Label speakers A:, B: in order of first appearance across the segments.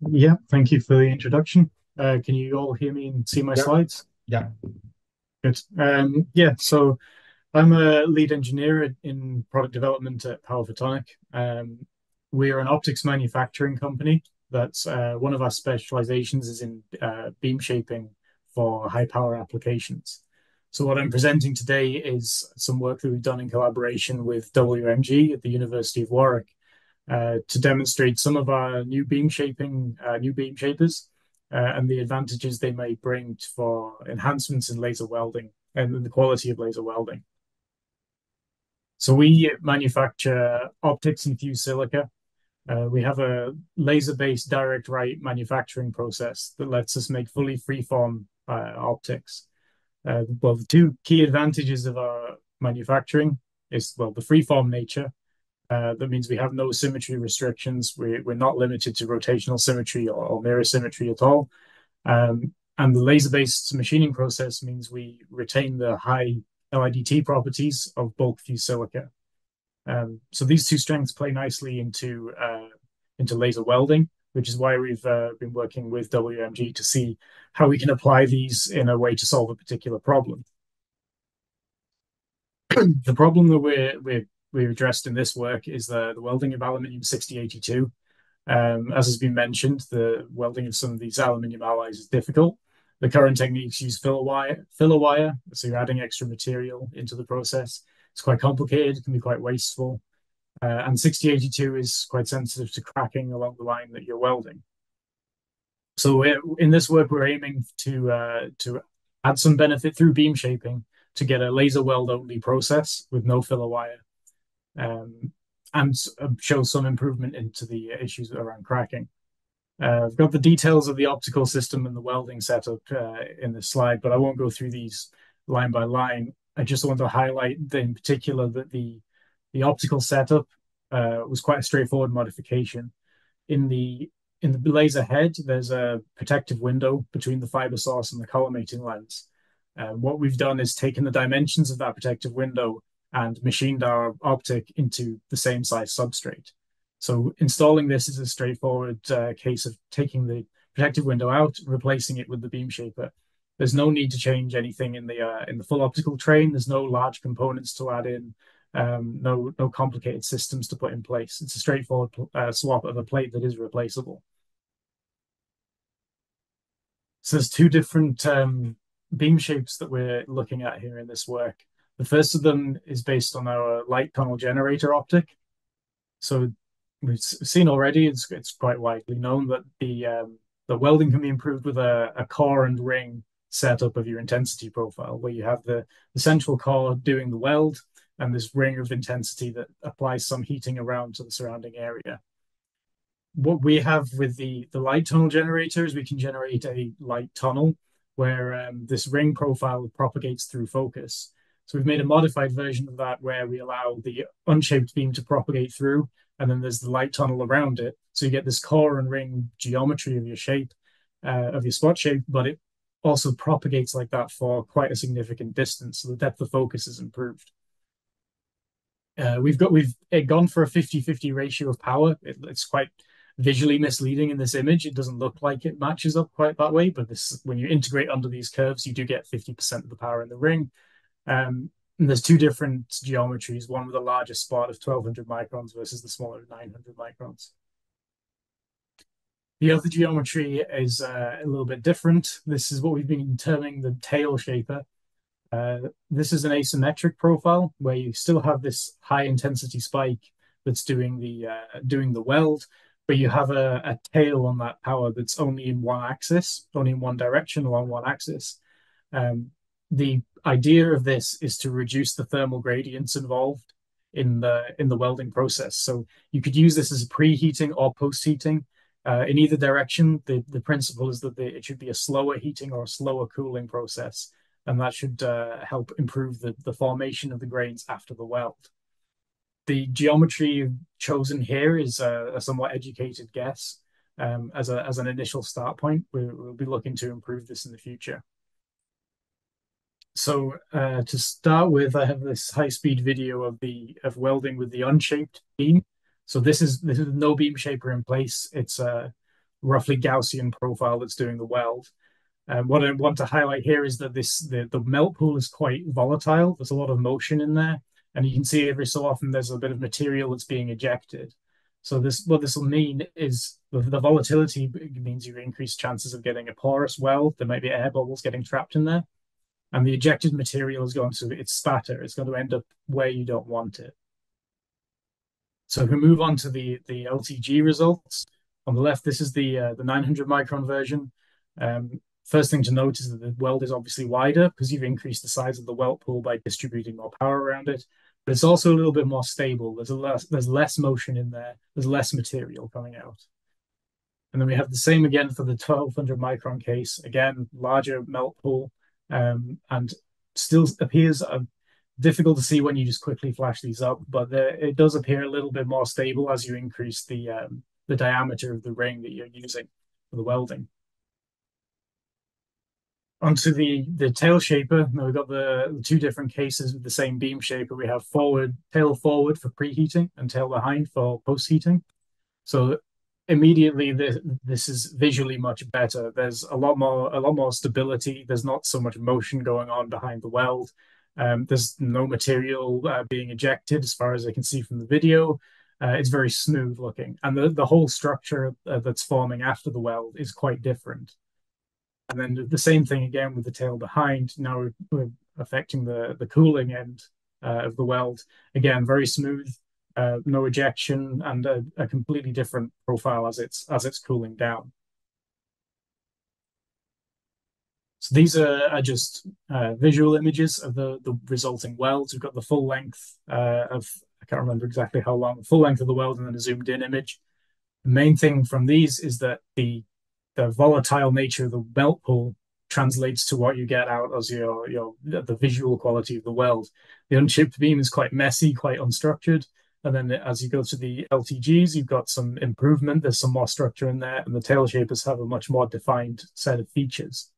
A: Yeah, thank you for the introduction. Uh, can you all hear me and see my
B: Yeah,
A: slides?
B: yeah.
A: Good. Um, yeah, so I'm a lead engineer in product development at PowerPhotonic. Um, we're an optics manufacturing company. That's uh, one of our specializations is in uh, beam shaping for high power applications. So what I'm presenting today is some work that we've done in collaboration with WMG at the University of Warwick uh, to demonstrate some of our new beam shaping, uh, new beam shapers, uh, and the advantages they may bring for enhancements in laser welding and the quality of laser welding. So we manufacture optics infused silica. Uh, we have a laser-based direct write manufacturing process that lets us make fully freeform uh, optics. Uh, well, the two key advantages of our manufacturing is well the freeform nature that means we have no symmetry restrictions. We, we're not limited to rotational symmetry or, or mirror symmetry at all. Um, and the laser-based machining process means we retain the high LIDT properties of bulk fused silica. Um, so these two strengths play nicely into uh, into laser welding, which is why we've uh, been working with WMG to see how we can apply these in a way to solve a particular problem. the problem that we're we're we've addressed in this work is the, the welding of aluminium 6082. Um, as has been mentioned, the welding of some of these aluminium alloys is difficult. The current techniques use filler wire, filler wire, so you're adding extra material into the process. It's quite complicated, it can be quite wasteful. Uh, and 6082 is quite sensitive to cracking along the line that you're welding. So in this work, we're aiming to uh, to add some benefit through beam shaping to get a laser weld only process with no filler wire um, and uh, shows some improvement into the issues around cracking. Uh, I've got the details of the optical system and the welding setup uh, in this slide, but I won't go through these line by line. I just want to highlight in particular that the the optical setup uh, was quite a straightforward modification. In the in the laser head, there's a protective window between the fiber source and the collimating lens. Uh, what we've done is taken the dimensions of that protective window and machined our optic into the same size substrate. So installing this is a straightforward uh, case of taking the protective window out, replacing it with the beam shaper. There's no need to change anything in the uh, in the full optical train. There's no large components to add in, um, no no complicated systems to put in place. It's a straightforward uh, swap of a plate that is replaceable. So there's two different um, beam shapes that we're looking at here in this work. The first of them is based on our light tunnel generator optic. So we've seen already, it's, it's quite widely known that the um, the welding can be improved with a, a core and ring setup of your intensity profile, where you have the, the central core doing the weld and this ring of intensity that applies some heating around to the surrounding area. What we have with the, the light tunnel generator is we can generate a light tunnel where um, this ring profile propagates through focus. So we've made a modified version of that where we allow the unshaped beam to propagate through, and then there's the light tunnel around it. So you get this core and ring geometry of your shape, uh, of your spot shape, but it also propagates like that for quite a significant distance. So the depth of focus is improved. Uh, we've got we've gone for a 50-50 ratio of power. It, it's quite visually misleading in this image. It doesn't look like it matches up quite that way, but this when you integrate under these curves, you do get 50% of the power in the ring um, and there's two different geometries, one with a larger spot of 1200 microns versus the smaller 900 microns. The other geometry is uh, a little bit different. This is what we've been terming the tail shaper. Uh, this is an asymmetric profile where you still have this high intensity spike that's doing the uh, doing the weld, but you have a, a tail on that power that's only in one axis, only in one direction along one axis. Um, the idea of this is to reduce the thermal gradients involved in the in the welding process. So you could use this as preheating or post-heating. Uh, in either direction, the, the principle is that the, it should be a slower heating or a slower cooling process, and that should uh, help improve the, the formation of the grains after the weld. The geometry chosen here is a, a somewhat educated guess um, as, a, as an initial start point. We, we'll be looking to improve this in the future. So uh, to start with, I have this high-speed video of the of welding with the unshaped beam. So this is this is no beam shaper in place. It's a roughly Gaussian profile that's doing the weld. Um, what I want to highlight here is that this the, the melt pool is quite volatile. There's a lot of motion in there, and you can see every so often there's a bit of material that's being ejected. So this what this will mean is the, the volatility means you increase chances of getting a porous weld. There might be air bubbles getting trapped in there, and the ejected material is going to its spatter. It's going to end up where you don't want it. So if we move on to the the LTG results on the left, this is the uh, the 900 micron version. Um, First thing to note is that the weld is obviously wider because you've increased the size of the melt pool by distributing more power around it. But it's also a little bit more stable. There's a less there's less motion in there. There's less material coming out. And then we have the same again for the 1200 micron case. Again, larger melt pool, um, and still appears uh, difficult to see when you just quickly flash these up. But it does appear a little bit more stable as you increase the um, the diameter of the ring that you're using for the welding onto the the tail shaper. Now we've got the, the, two different cases with the same beam shaper. We have forward tail forward for preheating and tail behind for post heating. So immediately this this is visually much better. There's a lot more a lot more stability. There's not so much motion going on behind the weld. Um, there's no material uh, being ejected as far as I can see from the video. Uh, it's very smooth looking, and the, the whole structure uh, that's forming after the weld is quite different. And then the same thing again with the tail behind. Now we're, affecting the, the cooling end uh, of the weld. Again, very smooth, uh, no ejection, and a, a, completely different profile as it's as it's cooling down. So these are, are just uh, visual images of the, the resulting welds. We've got the full length uh, of, I can't remember exactly how long, the full length of the weld and then a zoomed in image. The main thing from these is that the the volatile nature of the melt pool translates to what you get out as your your the visual quality of the weld. The unshaped beam is quite messy, quite unstructured. And then as you go to the LTGs, you've got some improvement. There's some more structure in there, and the tail shapers have a much more defined set of features.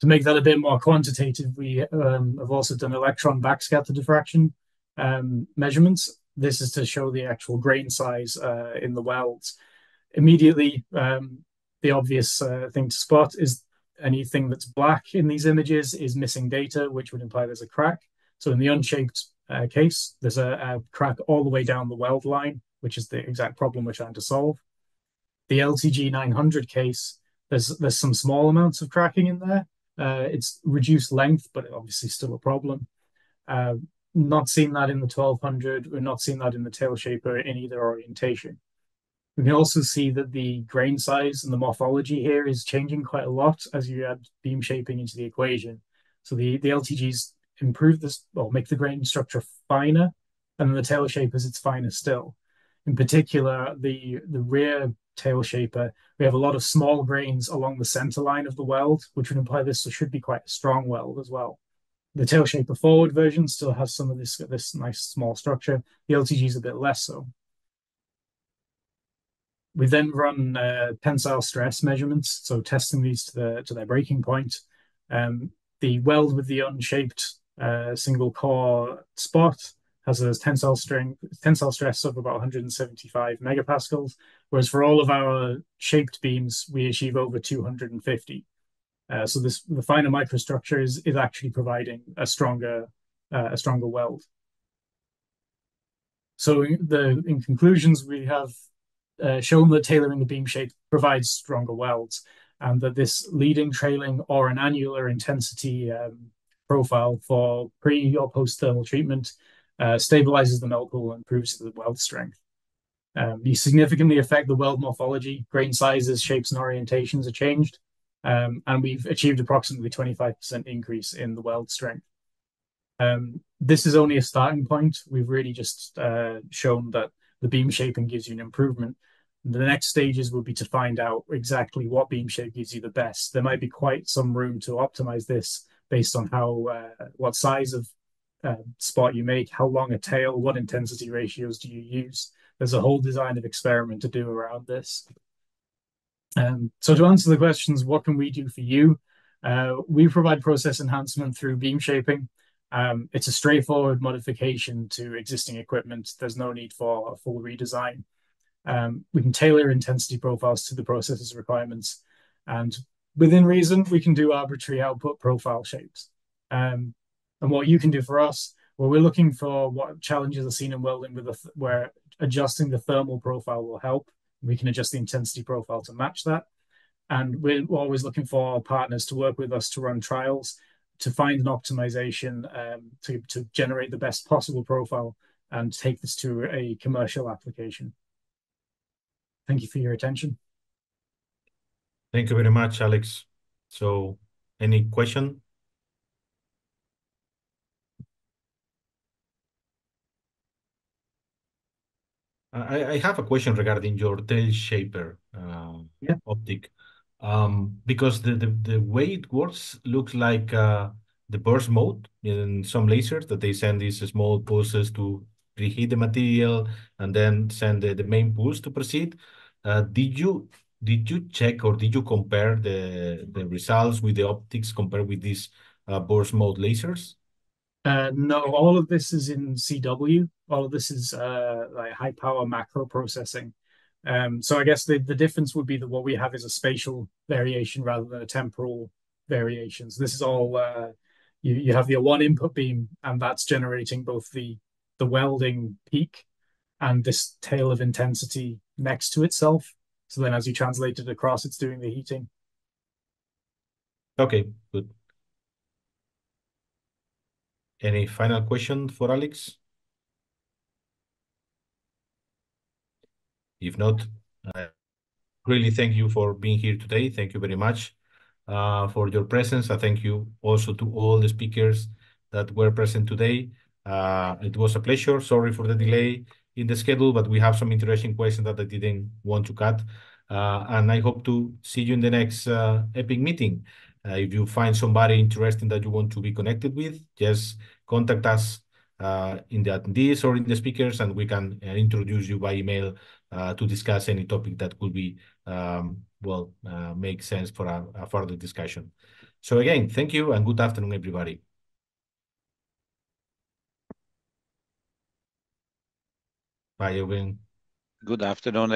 A: To make that a bit more quantitative, we um, have also done electron backscatter diffraction um, measurements. This is to show the actual grain size uh, in the welds immediately um, the obvious uh, thing to spot is anything that's black in these images is missing data, which would imply there's a crack. So in the unshaped uh, case, there's a, a, crack all the way down the weld line, which is the exact problem we're trying to solve. The LTG 900 case, there's there's some small amounts of cracking in there. Uh, it's reduced length, but obviously still a problem. Uh, not seen that in the 1200. We're not seeing that in the tail shaper in either orientation. We can also see that the grain size and the morphology here is changing quite a lot as you add beam shaping into the equation. So the, the LTGs improve this, or make the grain structure finer, and then the tail shapers, it's finer still. In particular, the, the rear tail shaper, we have a lot of small grains along the center line of the weld, which would imply this should be quite a strong weld as well. The tail shaper forward version still has some of this, this nice small structure. The LTG is a bit less so. We then run uh, tensile stress measurements, so testing these to the to their breaking point. Um, the weld with the unshaped uh, single core spot has a tensile strength tensile stress of about 175 megapascals, whereas for all of our shaped beams we achieve over 250. Uh, so this the finer microstructure is is actually providing a stronger uh, a stronger weld. So in the in conclusions we have uh, shown that tailoring the beam shape provides stronger welds, and that this leading, trailing, or an annular intensity um, profile for pre or post thermal treatment uh, stabilizes the melt pool and improves the weld strength. Um, you significantly affect the weld morphology, grain sizes, shapes, and orientations are changed, um, and we've achieved approximately 25% increase in the weld strength. Um, this is only a starting point. We've really just uh, shown that the beam shaping gives you an improvement, the next stages would be to find out exactly what beam shape gives you the best. There might be quite some room to optimize this based on how uh, what size of uh, spot you make, how long a tail, what intensity ratios do you use. There's a whole design of experiment to do around this. Um, so to answer the questions, what can we do for you? Uh, we provide process enhancement through beam shaping. Um, it's a straightforward modification to existing equipment. There's no need for a full redesign. Um, we can tailor intensity profiles to the process's requirements. And within reason, we can do arbitrary output profile shapes. Um, and what you can do for us, well, we're looking for what challenges are seen in welding with th- where adjusting the thermal profile will help. We can adjust the intensity profile to match that. And we're always looking for our partners to work with us to run trials, to find an optimization, um, to, to generate the best possible profile and take this to a commercial application. Thank you for your attention.
B: Thank you very much, Alex. So, any question? I, I have a question regarding your tail shaper uh,
A: yeah.
B: optic. Um, because the, the, the way it works looks like uh, the burst mode in some lasers that they send these small pulses to preheat the material and then send the, the main pulse to proceed. Uh, did you did you check or did you compare the the results with the optics compared with these uh, burst mode lasers?
A: Uh, no, all of this is in CW. All of this is uh, like high power macro processing. Um, so I guess the, the difference would be that what we have is a spatial variation rather than a temporal variation. So this is all uh, you, you have your one input beam, and that's generating both the the welding peak and this tail of intensity next to itself. So then as you translate it across, it's doing the heating.
B: Okay, good. Any final question for Alex? If not, I really thank you for being here today. Thank you very much uh, for your presence. I thank you also to all the speakers that were present today. Uh, it was a pleasure. Sorry for the delay in the schedule, but we have some interesting questions that I didn't want to cut. Uh, and I hope to see you in the next uh, EPIC meeting. Uh, if you find somebody interesting that you want to be connected with, just contact us uh, in the attendees or in the speakers, and we can introduce you by email to discuss any topic that could be, um, well, make sense for a further discussion. So again, thank you, and good afternoon, everybody. Bye, Eugen.
C: Good afternoon,